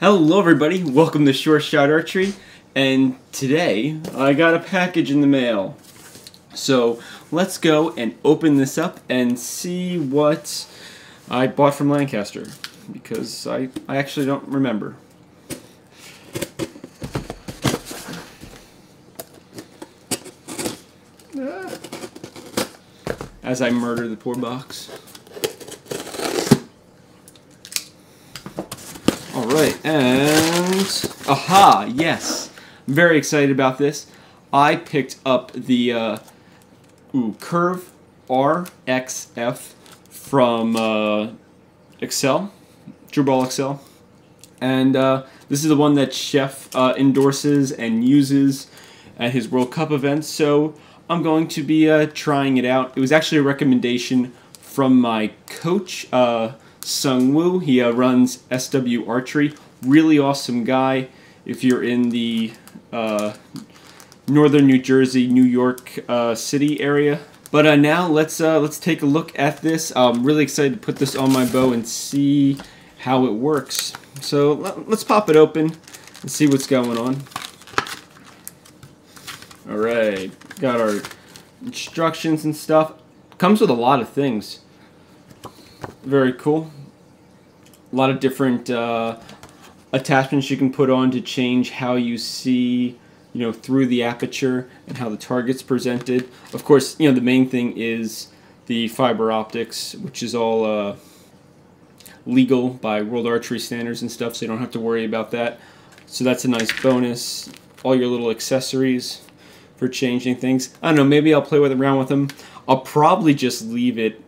Hello everybody, welcome to Shore Shot Archery, and today I got a package in the mail. So let's go and open this up and see what I bought from Lancaster, because I, I actually don't remember. Ah. As I murder the poor box. Alright, and... Aha! Yes! I'm very excited about this. I picked up the uh, ooh, Curve RXF from uh, Axcel, Ball Axcel. And uh, this is the one that Sjef uh, endorses and uses at his World Cup events. So I'm going to be uh, trying it out. It was actually a recommendation from my coach, uh, Sung Woo. He uh, runs SW Archery. Really awesome guy. If you're in the uh, northern New Jersey, New York uh, City area. But uh, now let's uh, let's take a look at this. I'm really excited to put this on my bow and see how it works. So let's pop it open and see what's going on. All right, got our instructions and stuff. Comes with a lot of things. Very cool. A lot of different uh, attachments you can put on to change how you see, you know, through the aperture and how the target's presented. Of course, you know, the main thing is the fiber optics, which is all uh, legal by World Archery standards and stuff, so you don't have to worry about that. So that's a nice bonus. All your little accessories for changing things. I don't know, maybe I'll play with around with them. I'll probably just leave it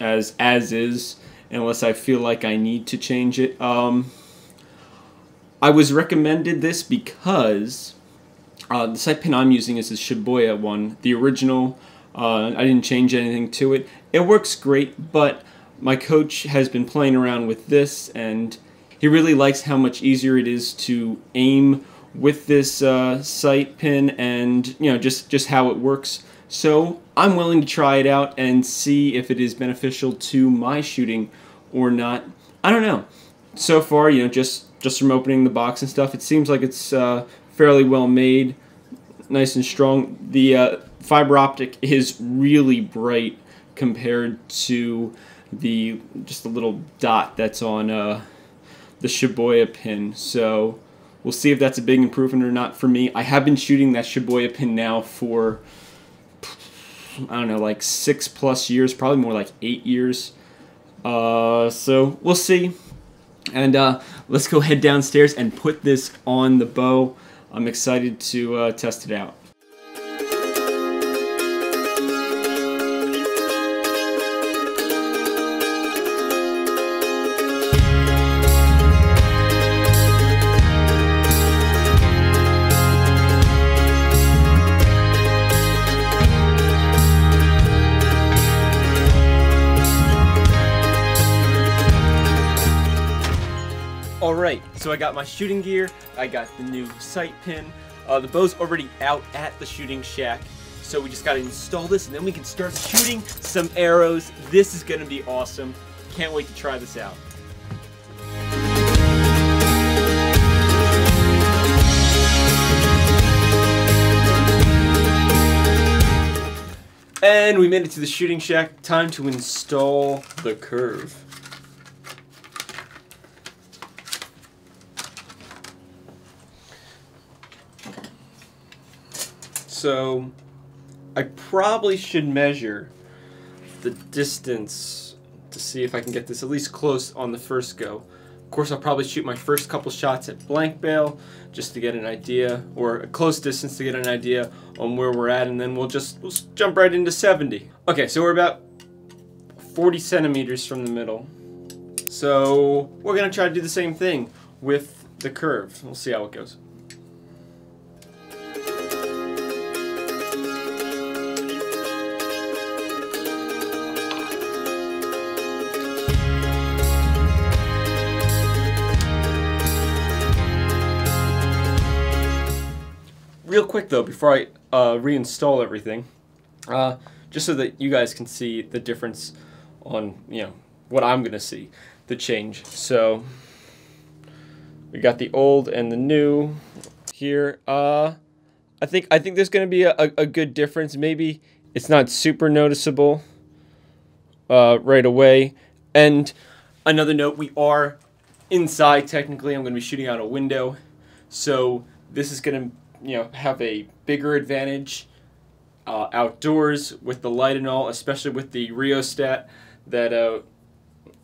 as as is unless I feel like I need to change it. Um, I was recommended this because uh, the sight pin I'm using is the Shibuya one, the original. Uh, I didn't change anything to it. It works great, but my coach has been playing around with this, and he really likes how much easier it is to aim with this uh, sight pin, and you know just just how it works. So I'm willing to try it out and see if it is beneficial to my shooting or not. I don't know. So far, you know, just just from opening the box and stuff, it seems like it's uh, fairly well made, nice and strong. The uh, fiber optic is really bright compared to the just a little dot that's on uh, the Shibuya pin. So we'll see if that's a big improvement or not for me. I have been shooting that Shibuya pin now for I don't know, like six plus years, probably more like eight years. Uh, so we'll see. And uh, let's go head downstairs and put this on the bow. I'm excited to uh, test it out. So I got my shooting gear, I got the new sight pin, uh, the bow's already out at the shooting shack, so we just gotta install this and then we can start shooting some arrows. This is gonna be awesome. Can't wait to try this out. And we made it to the shooting shack. Time to install the curve. So I probably should measure the distance to see if I can get this at least close on the first go. Of course, I'll probably shoot my first couple shots at blank bale just to get an idea, or a close distance to get an idea on where we're at, and then we'll just we'll jump right into 70. Okay, so we're about 40 centimeters from the middle. So we're gonna try to do the same thing with the curve. We'll see how it goes. Real quick though, before I uh, reinstall everything, uh, just so that you guys can see the difference on, you know, what I'm going to see, the change. So, We got the old and the new here. Uh, I think I think there's going to be a, a, good difference. Maybe it's not super noticeable uh, right away. And another note, we are inside technically. I'm going to be shooting out a window. So this is going to you know have a bigger advantage uh, outdoors with the light and all, especially with the rheostat that uh,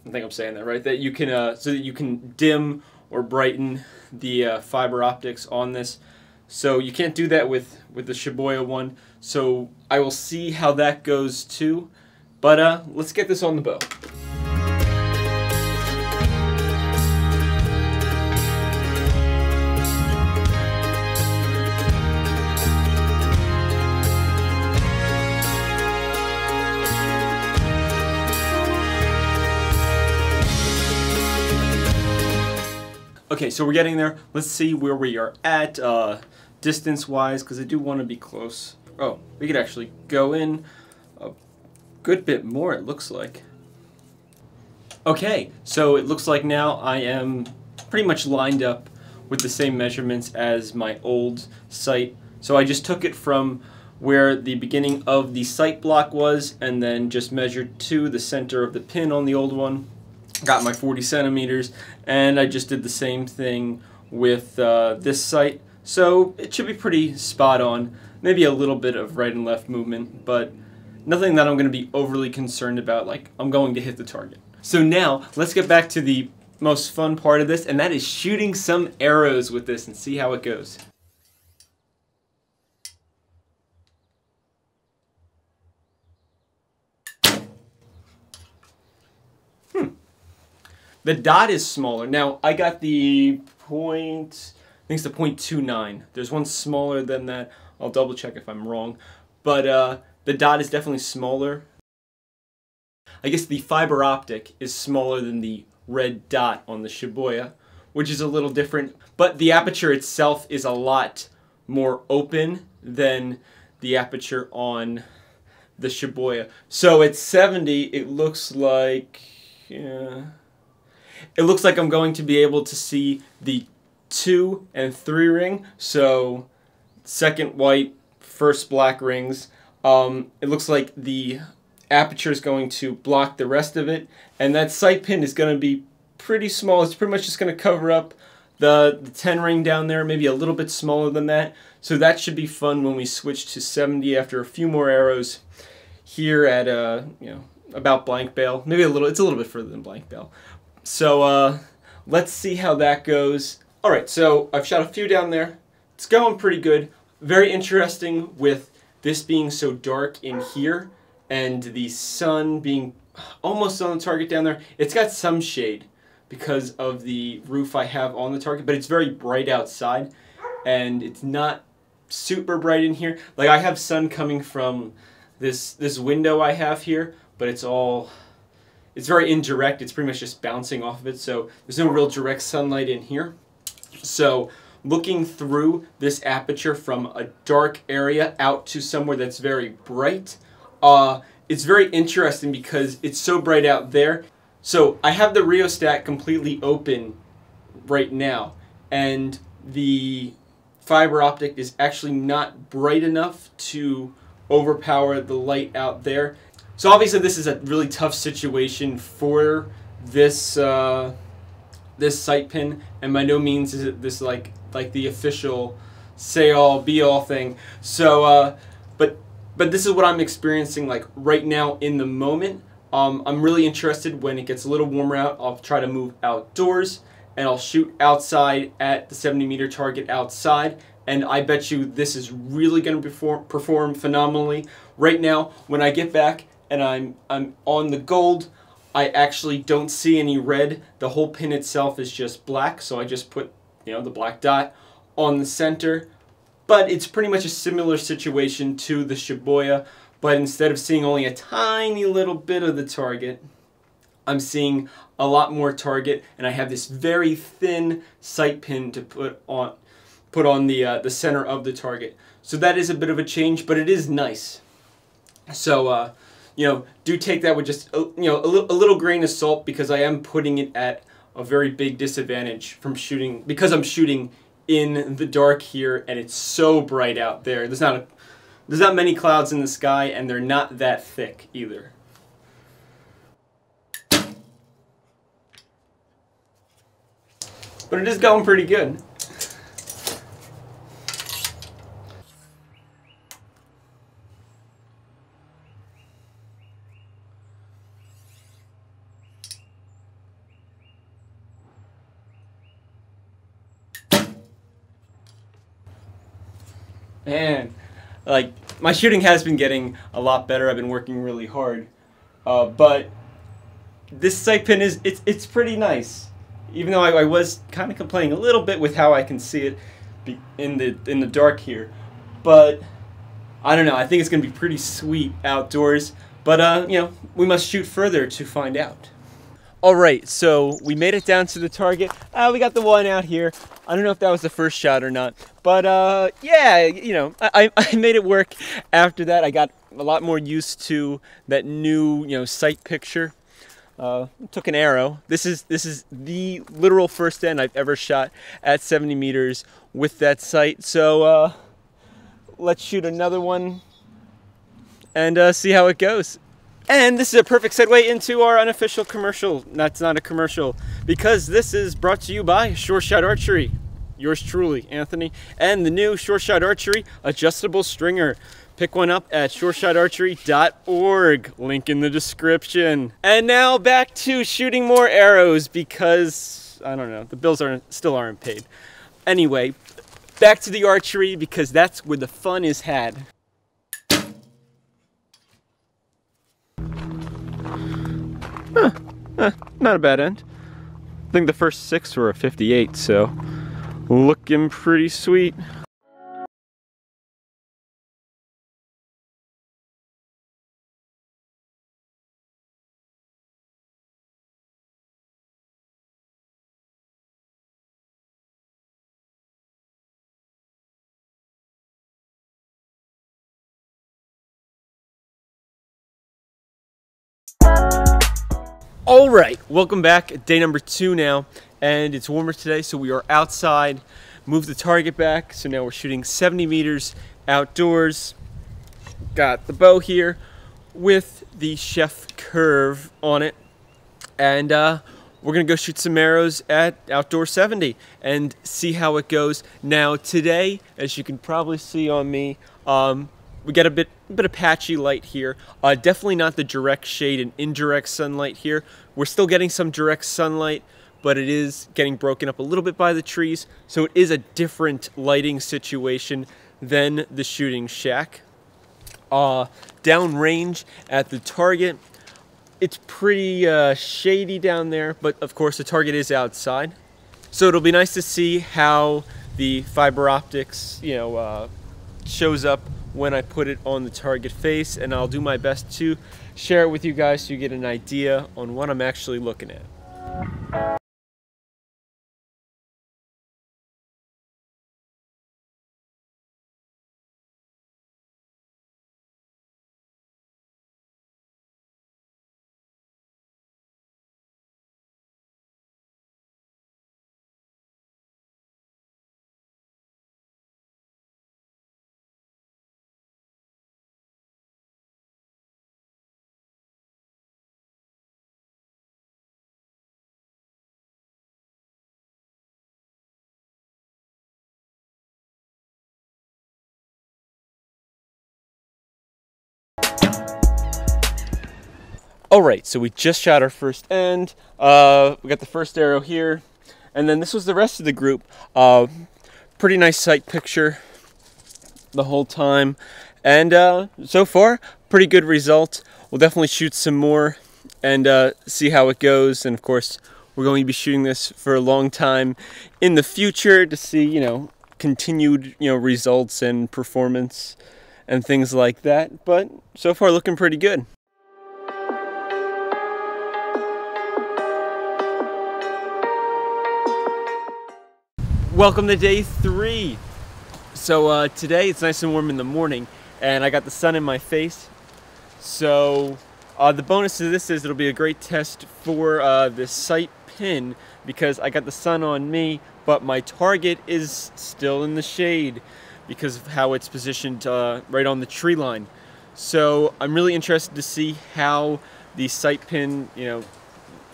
I think I'm saying that right. That you can uh, so that you can dim or brighten the uh, fiber optics on this. So you can't do that with with the Shibuya one. So I will see how that goes too. But uh, let's get this on the bow. Okay, so we're getting there. Let's see where we are at uh, distance-wise, because I do want to be close. Oh, we could actually go in a good bit more, it looks like. Okay, so it looks like now I am pretty much lined up with the same measurements as my old sight. So I just took it from where the beginning of the sight block was and then just measured to the center of the pin on the old one got my 40 centimeters, and I just did the same thing with uh, this sight. So it should be pretty spot on. Maybe a little bit of right and left movement, but nothing that I'm going to be overly concerned about, like I'm going to hit the target. So now, let's get back to the most fun part of this, and that is shooting some arrows with this and see how it goes. The dot is smaller. Now, I got the point, I think it's the point two nine. There's one smaller than that. I'll double check if I'm wrong. But uh, the dot is definitely smaller. I guess the fiber optic is smaller than the red dot on the Shibuya, which is a little different. But the aperture itself is a lot more open than the aperture on the Shibuya. So at 70, it looks like... Yeah, it looks like I'm going to be able to see the two and three ring. So second white, first black rings. Um, it looks like the aperture is going to block the rest of it. And that sight pin is going to be pretty small. It's pretty much just going to cover up the, the 10 ring down there, maybe a little bit smaller than that. So that should be fun when we switch to 70 after a few more arrows here at, uh, you know, about blank bale. Maybe a little, it's a little bit further than blank bale. So uh, let's see how that goes. All right, so I've shot a few down there. It's going pretty good. Very interesting with this being so dark in here and the sun being almost on the target down there. It's got some shade because of the roof I have on the target, but it's very bright outside and it's not super bright in here. Like I have sun coming from this this window I have here, but it's all it's very indirect. It's pretty much just bouncing off of it. So there's no real direct sunlight in here. So looking through this aperture from a dark area out to somewhere that's very bright, uh, it's very interesting because it's so bright out there. So I have the rheostat completely open right now and the fiber optic is actually not bright enough to overpower the light out there. So obviously this is a really tough situation for this uh, this sight pin, and by no means is it this like like the official say all be all thing. So, uh, but but this is what I'm experiencing like right now in the moment. Um, I'm really interested when it gets a little warmer out. I'll try to move outdoors and I'll shoot outside at the 70 meter target outside. And I bet you this is really going to perform, perform phenomenally. Right now, when I get back and I'm, I'm on the gold. I actually don't see any red. The whole pin itself is just black, so I just put, you know, the black dot on the center. But it's pretty much a similar situation to the Shibuya, but instead of seeing only a tiny little bit of the target, I'm seeing a lot more target, and I have this very thin sight pin to put on put on the uh, the center of the target. So that is a bit of a change, but it is nice. So uh, you know, do take that with just a, you know a, li a little grain of salt because I am putting it at a very big disadvantage from shooting because I'm shooting in the dark here and it's so bright out there. There's not a, there's not many clouds in the sky and they're not that thick either. But it is going pretty good. Man, like my shooting has been getting a lot better. I've been working really hard, uh, but this sight pin is it's it's pretty nice. Even though I, I was kind of complaining a little bit with how I can see it in the in the dark here, but I don't know. I think it's gonna be pretty sweet outdoors. But uh, you know, we must shoot further to find out. All right, so we made it down to the target. Uh, we got the one out here. I don't know if that was the first shot or not, but uh, yeah, you know, I, I made it work. After that, I got a lot more used to that new, you know, sight picture. Uh, took an arrow. This is this is the literal first end I've ever shot at 70 meters with that sight. So uh, let's shoot another one and uh, see how it goes. And this is a perfect segue into our unofficial commercial. That's not a commercial because this is brought to you by Shore Shot Archery. Yours truly, Anthony. And the new Shore Shot Archery adjustable stringer. Pick one up at shoreshotarchery.org. Link in the description. And now back to shooting more arrows because, I don't know, the bills aren't, still aren't paid. Anyway, back to the archery because that's where the fun is had. Huh. Eh, not a bad end. I think the first six were a 58, so looking pretty sweet. All right, welcome back. Day number two now, and it's warmer today, so we are outside. Move the target back, so now we're shooting 70 meters outdoors. Got the bow here with the Sjef curve on it, and uh, we're gonna go shoot some arrows at outdoor 70 and see how it goes. Now today, as you can probably see on me, um, we got a bit bit of patchy light here. Uh, definitely not the direct shade and indirect sunlight here. We're still getting some direct sunlight, but it is getting broken up a little bit by the trees. So it is a different lighting situation than the shooting shack. Uh, downrange at the target, it's pretty uh, shady down there, but of course the target is outside. So it'll be nice to see how the fiber optics, you know, uh, shows up when I put it on the target face and I'll do my best to share it with you guys so you get an idea on what I'm actually looking at. All right, so we just shot our first end. Uh, we got the first arrow here. And then this was the rest of the group. Uh, pretty nice sight picture the whole time. And uh, so far, pretty good result. We'll definitely shoot some more and uh, see how it goes. And of course, we're going to be shooting this for a long time in the future to see, you know, continued, you know, results and performance and things like that. But so far, looking pretty good. Welcome to day three. So uh, today it's nice and warm in the morning and I got the sun in my face. So Uh, the bonus to this is it'll be a great test for uh, the sight pin because I got the sun on me, but my target is still in the shade because of how it's positioned uh, right on the tree line. So I'm really interested to see how the sight pin, you know,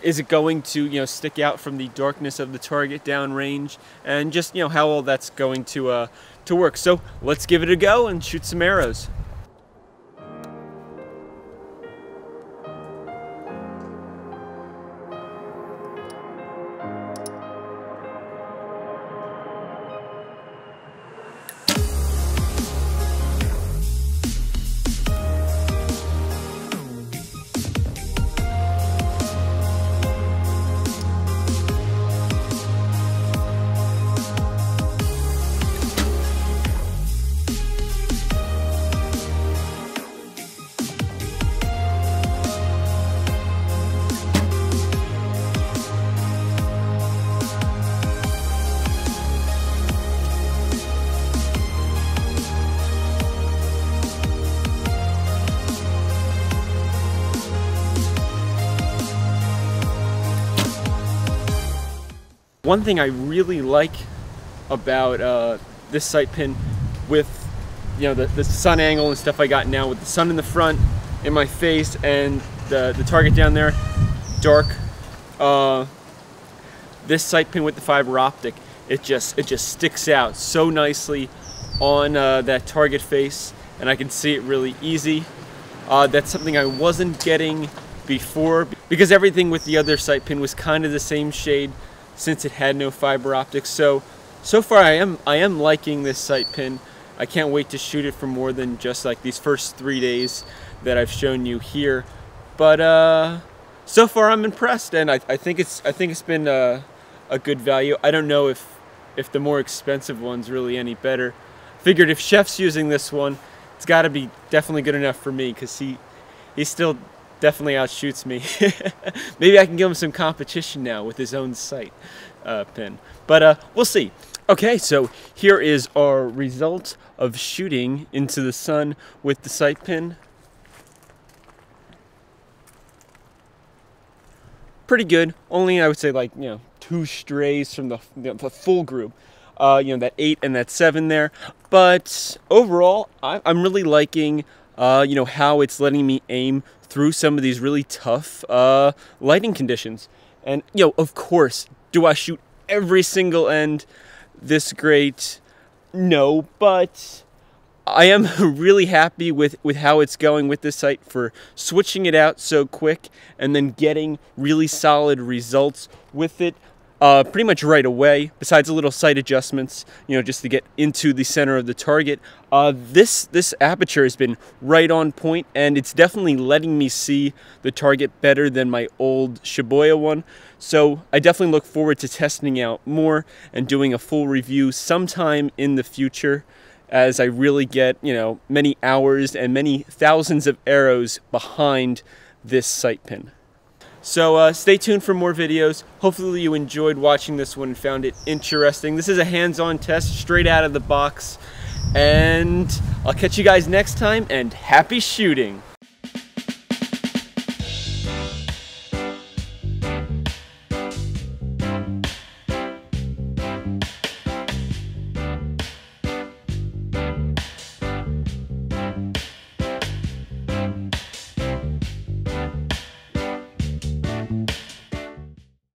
is it going to, you know, stick out from the darkness of the target downrange, and just, you know, how all that's going to uh, to work. So let's give it a go and shoot some arrows. One thing I really like about uh, this sight pin with you know the, the sun angle and stuff I got now with the sun in the front in my face and the, the target down there dark uh, this sight pin with the fiber optic it just it just sticks out so nicely on uh, that target face and I can see it really easy. Uh, that's something I wasn't getting before because everything with the other sight pin was kind of the same shade since it had no fiber optics. So, so far I am, I am liking this sight pin. I can't wait to shoot it for more than just like these first three days that I've shown you here. But uh, so far I'm impressed and I, I think it's, I think it's been a, a good value. I don't know if, if the more expensive one's really any better. Figured if Sjef's using this one, it's got to be definitely good enough for me because he, he still definitely outshoots me. Maybe I can give him some competition now with his own sight uh, pin. But uh, we'll see. Okay, so here is our result of shooting into the sun with the sight pin. Pretty good. Only I would say like you know two strays from the, the full group. Uh, you know that eight and that seven there. But overall, I, I'm really liking uh, you know how it's letting me aim through some of these really tough uh, lighting conditions. And, you know, of course, do I shoot every single end this great? No, but I am really happy with, with how it's going with this sight for switching it out so quick and then getting really solid results with it uh, pretty much right away, besides a little sight adjustments, you know, just to get into the center of the target. Uh, this, this aperture has been right on point and it's definitely letting me see the target better than my old Shibuya one. So I definitely look forward to testing out more and doing a full review sometime in the future as I really get, you know, many hours and many thousands of arrows behind this sight pin. So uh, stay tuned for more videos. Hopefully you enjoyed watching this one and found it interesting. This is a hands-on test straight out of the box. And I'll catch you guys next time and happy shooting.